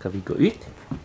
Kavigo 8